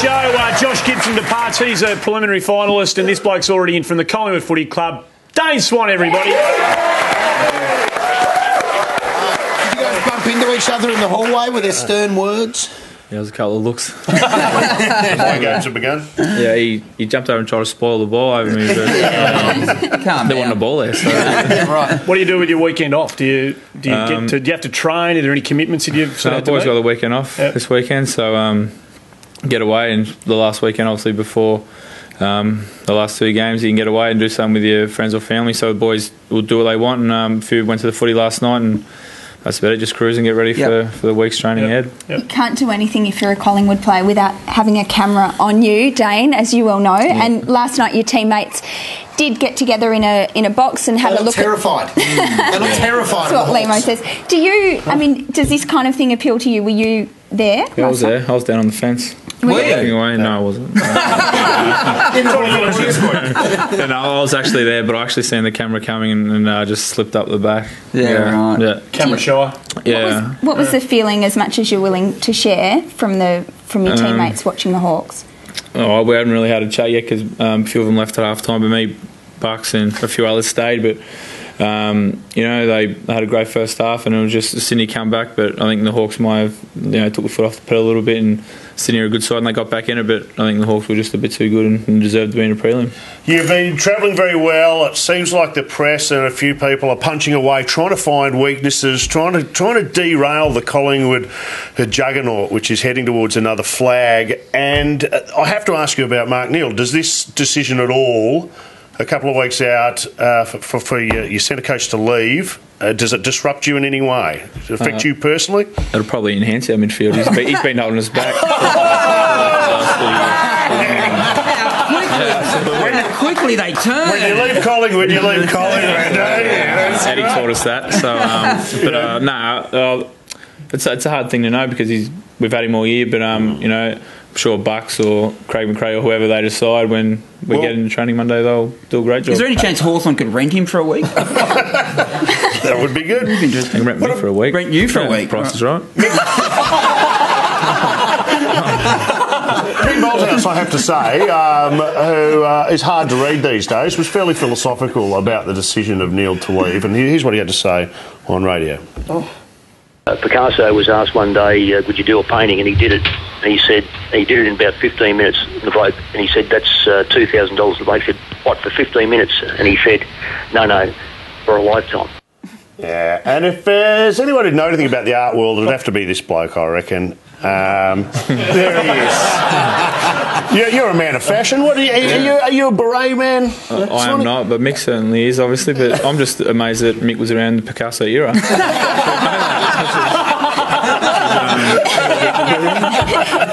show. Uh, Josh Gibson departs. He's a preliminary finalist, and this bloke's already in from the Collingwood Footy Club. Dane Swan, everybody. Did you guys bump into each other in the hallway with their stern words? Yeah, there was a couple of looks. My games have begun. yeah, he, he jumped over and tried to spoil the ball over me, but um, Calm there wasn't a down. ball there. So. Right. What do you do with your weekend off? Do you do you Um, get to, do you have to train? Are there any commitments that you've sort So of the boys got the weekend off Yep. this weekend, so um, get away. And the last weekend, obviously, before um, the last two games, you can get away and do something with your friends or family. So the boys will do what they want. And um, a few went to the footy last night, and that's about it. Just cruise and get ready Yep. for, for the week's training Yep. ahead. You can't do anything if you're a Collingwood player without having a camera on you, Dane, as you well know. And last night your teammates did get together in a in a box and have They a look look terrified. they look terrified. That's what the Limo says. Do you? I mean, does this kind of thing appeal to you? Were you there? Yeah, I was last night? there. I was down on the fence. Were Looking you? away. No, I wasn't. Yeah, no, I was actually there, but I actually seen the camera coming and, and uh, just slipped up the back. Yeah, right. Yeah, camera shy. yeah. What was the feeling, as much as you're willing to share, from the from your teammates watching the Hawks? Oh, we hadn't really had a chat yet because um, a few of them left at half time, but me, Bucks, and a few others stayed. But um, you know, they, had a great first half, and it was just Sydney comeback. But I think the Hawks might have you know took the foot off the pedal a little bit, and Sydney are a good side, and they got back in it. But I think the Hawks were just a bit too good and, and deserved to be in a prelim. You've been travelling very well. It seems like the press and a few people are punching away, trying to find weaknesses, trying to trying to derail the Collingwood juggernaut, which is heading towards another flag. And uh, I have to ask you about Mark Neeld. Does this decision at all? A couple of weeks out uh, for, for, for your, your centre coach to leave, uh, does it disrupt you in any way? Does it affect you personally? It'll probably enhance our midfield. He's been, he's been holding us back. Quickly they turn. When you leave Collingwood, you leave Collingwood. Eddie taught us that. So, um, but uh, nah, uh, it's it's a hard thing to know because he's we've had him all year. But um, you know, I'm sure Bucks or Craig McRae or whoever they decide when we Well- get into training Monday, they'll do a great job. Is there any chance Hawthorn could rent him for a week? That would be good. They can rent me for a week. Rent you for a Yeah, week, Price is right. Mick Malthouse, I have to say, um, who uh, is hard to read these days, was fairly philosophical about the decision of Neeld to leave, and here's what he had to say on radio. Uh, Picasso was asked one day, uh, "Would you do a painting?" and he did it. And he said he did it in about 15 minutes. The bloke, and he said, "That's uh, two thousand dollars." The bloke said, "What for 15 minutes?" And he said, "No, no, for a lifetime." Yeah, and if there's anyone who know anything about the art world, it'd have to be this bloke, I reckon. Um, there he is. You're, you're a man of fashion. What are you? Are you, are you a beret man? I am not, but Mick certainly is, obviously. But I'm just amazed that Mick was around the Picasso era.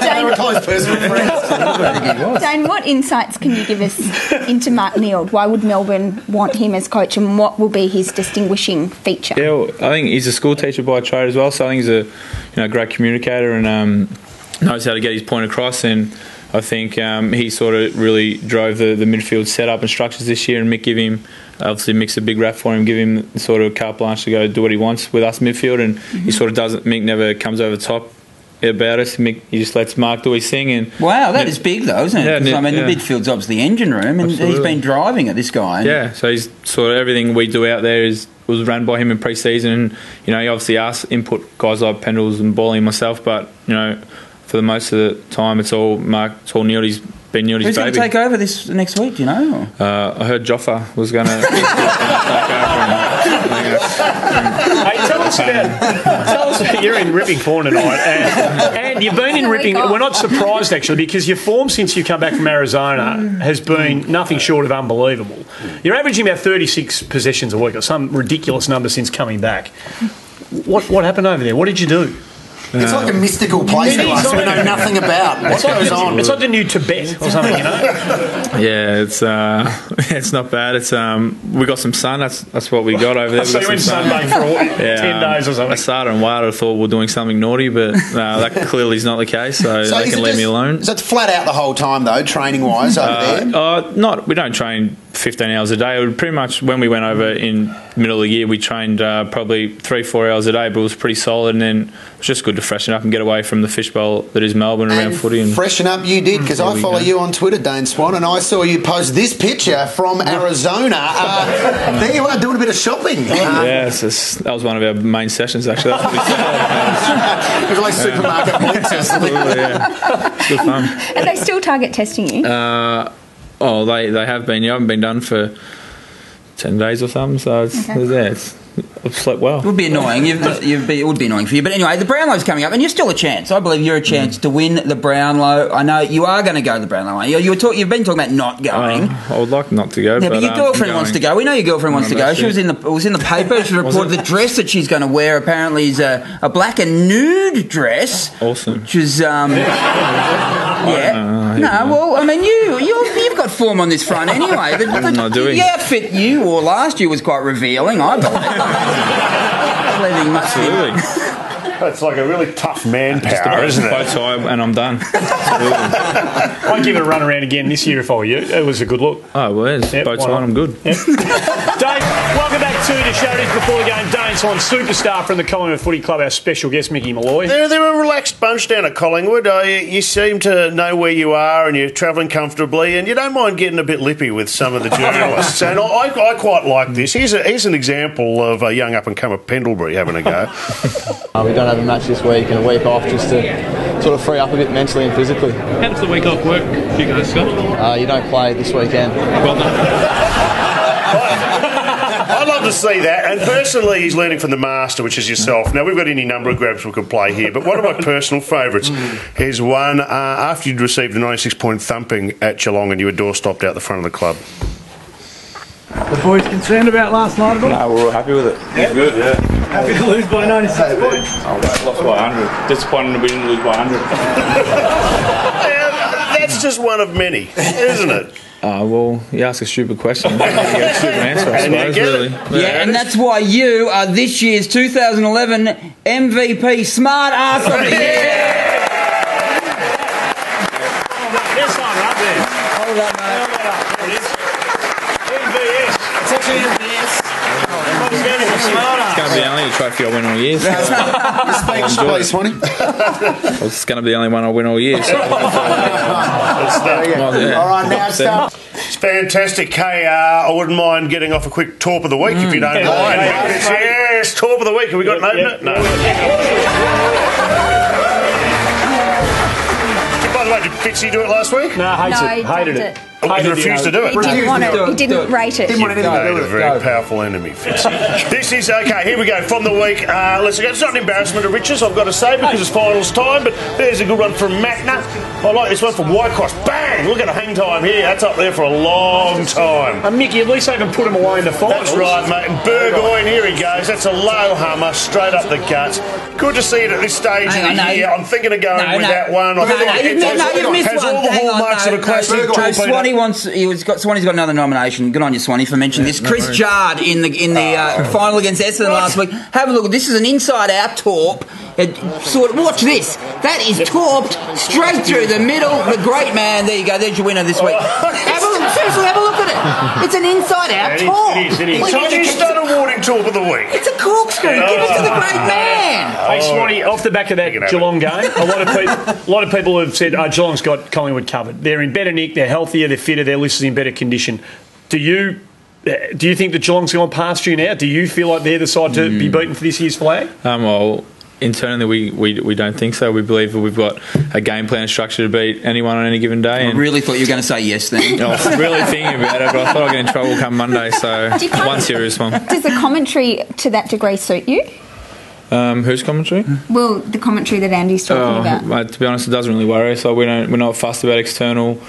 They're a close personal friends. Dane, what insights can you give us into Mark Neeld? Why would Melbourne want him as coach, and what will be his distinguishing feature? Yeah, well, I think he's a school teacher by trade as well. So I think he's a you know great communicator and um, knows how to get his point across. And I think um, he sort of really drove the, the midfield setup and structures this year. And Mick give him obviously Mick's a big rap for him, give him sort of carte blanche to go do what he wants with us midfield. And he sort of doesn't. Mick never comes over the top about us. Mick he just lets Mark do his thing. And Wow, that is big though, isn't it? Yeah, 'Cause, I mean, yeah. the midfield's obviously the engine room, and he's been driving it. This guy. Yeah, so he's sort of everything we do out there is was run by him in pre-season. And, you know, he obviously asks input guys like Pendles and Bally and myself, but you know, for the most of the time, it's all Mark. It's all Neeldy's been Neeldy's Who's going to take over this next week? Do you know? uh, I heard Joffa was going to take over. Hey, tell us about. Tell us, you're in Ripping form tonight, and, and you've been in Ripping. We're not surprised actually because your form since you come back from Arizona has been nothing short of unbelievable. You're averaging about 36 possessions a week, or some ridiculous number since coming back. What what happened over there? What did you do? It's like a mystical place to us we know nothing about. What goes the, on? it's like the new Tibet or something, you know. Yeah, it's uh, it's not bad. It's um, we got some sun. That's that's what we got over there. We so got you went some sun. for a, Yeah, ten um, days or I something. started and wild. I thought we were doing something naughty, but uh, that clearly is not the case. So, So they can it leave me alone. So it's flat out the whole time though, training wise over there. Uh, not we don't train 15 hours a day. It would pretty much when we went over in middle of the year, we trained uh, probably three, four hours a day, but it was pretty solid. And then it was just good to freshen up and get away from the fishbowl that is Melbourne around And footy. And freshen up you did because I follow go. you on Twitter, Dane Swan, and I saw you post this picture from Arizona. Uh, there you are doing a bit of shopping. Uh, yeah, that was one of our main sessions actually. That's what we said. it was like supermarket points or something. Absolutely, yeah. It's good fun. Are they still target testing you? Uh, oh, they, they have been. You haven't been done for 10 days or something, so it's, Okay. yeah, it's, I've slept well. It would be annoying. You've, you've be, it would be annoying for you. But anyway, the Brownlow's coming up, and you're still a chance. I believe you're a chance to win the Brownlow. I know you are going to go to the Brownlow. aren't You, you were talk, you've been talking about not going. Uh, I would like not to go, Yeah, but, but your um, girlfriend wants to go. We know your girlfriend wants to go. that's She was in the it was in the paper. She reported the dress that she's going to wear. Apparently, is a, a black and nude dress. Awesome. Which is um, yeah. know, no, well, I mean, you you you've got form on this front anyway. The, the, not doing. the outfit you wore last year was quite revealing. I believe. Leaving Absolutely. That's like a really tough manpower, isn't Bow it? tie and I'm done. I'd give it a run around again this year if I were you. It was a good look. Oh, well, it's Yep, bow tie and I'm good. Yep. Dave, welcome back to the show. This before the game. Dane Swan, superstar from the Collingwood Footy Club, our special guest, Mickey Molloy. They're, they're a relaxed bunch down at Collingwood. Uh, you, you seem to know where you are and you're travelling comfortably, and you don't mind getting a bit lippy with some of the journalists. and I, I quite like this. Here's, a, here's an example of a young up and comer Pendlebury having a go. Uh, we don't have a match this week and a week off just to sort of free up a bit mentally and physically. How does the week off work for you guys, Scott? Uh, you don't play this weekend. Well done. I'd love to see that. And personally, he's learning from the master, which is yourself. Now, we've got any number of grabs we could play here, but one of my personal favourites is one uh, after you'd received a 96 point thumping at Geelong and you were door stopped out the front of the club. The boys concerned about last night at all? No, we're all happy with it. It's good, yeah. Happy to lose by 96 points. Oh, lost by 100. Disappointed we didn't lose by 100. Yeah, That's just one of many, isn't it? Uh, well, you ask a stupid question. You get a stupid answer, I And suppose, get really. it. Yeah, and that's why you are this year's 2011 MVP Smart Ass of the Year. There's something up there. Hold up, mate. It is. MVS. It's actually this. What's that in the smarter? It's going to be the only trophy I win all year. So Speech, please, it's going to be the only one I win all year. So well, yeah. All right, now Upset. start. It's fantastic, KR. Uh, I wouldn't mind getting off a quick top of the week if you don't Yeah, mind. yeah, yeah. It's- yes, top of the week. Have we got an opener? No. By the way, did Fitzy do it last week? No, hates No, it. he Hated dumped it. it. Oh, he refused to do it. He didn't want Do it. it, He didn't it. rate it. Didn't want anything to Made do a with it. very Go. powerful enemy, Fitzy. this is okay. Here we go from the week. Uh, let's go. It's not an embarrassment of riches, I've got to say, because it's finals time. But there's a good one from Mattner. I like this one from Whitecross. Bang! Look at a hang time here. That's up there for a long time. Uh, Mickey, at least they can put him away in the finals. That's right, mate. And Burgoyne, here he goes. That's a low hummer, straight up the guts. Good to see it at this stage Hang of on, the no. year. I'm thinking of going No, with no. that one. No, I think no, it you've, no, has- no, you've missed has one. all the Hang on, hallmarks no, of a classic no, Troy no, Swanee wants. He was got. Swanee's got another nomination. Good on you, Swanee, for mentioning this. Chris Judd in the in the uh, final against Essendon last week. Have a look. This is an inside out torp. It, sort watch this. That is torped straight through the middle. The great man. There you go. There's your winner this week. Have a. Seriously, have a look at it. It's an inside out It is, torp. it is, it is. Well, So you it's- start awarding top of the week. It's a corkscrew. Give it to the great man. Hey, Swanee, off the back of that Geelong game, a lot of people, a lot of people have said, oh, Geelong's got Collingwood covered. They're in better nick, they're healthier, they're fitter, their list is in better condition. Do you, uh, do you think that Geelong's gone past you now? Do you feel like they're the side to be beaten for this year's flag? Um, well, internally, we, we, we don't think so. We believe that we've got a game plan structure to beat anyone on any given day. I really thought you were going to say yes then. I was really thinking about it, but I thought I'd get in trouble come Monday. So Do you find- one serious one. Does the commentary to that degree suit you? Um, whose commentary? Well, the commentary that Andy's talking Oh, about. mate, to be honest, it doesn't really worry us. Like we don't, we're not fussed about external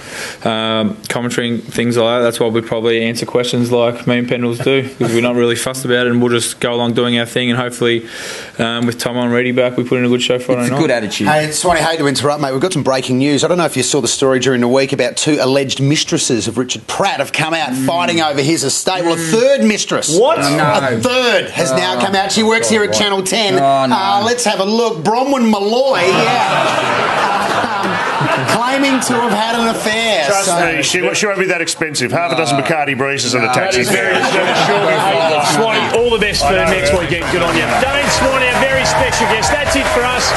um, commentary and things like that. That's why we probably answer questions like me and Pendles do because we're not really fussed about it, and we'll just go along doing our thing. And hopefully, um, with Tom on ready back, we put in a good show Friday It's a good attitude. Hey, Swanee, hate to interrupt, mate. We've got some breaking news. I don't know if you saw the story during the week about two alleged mistresses of Richard Pratt have come out fighting over his estate. Well, a third mistress. What? Oh, no. A third has now come out. She works here at Channel 10. Oh, no. uh, let's have a look. Bronwyn Malloy. Yeah. Um, claiming to have had an affair. Trust so. me, she, she, won't be that expensive. Half a dozen uh, Bacardi breezes and a taxi. Very Swanee, all the best for know, next really. weekend. Good on you. Dane Swanee, our very special guest. That's it for us.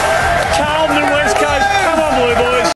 Carlton and West Coast. Come on, Blue Boys.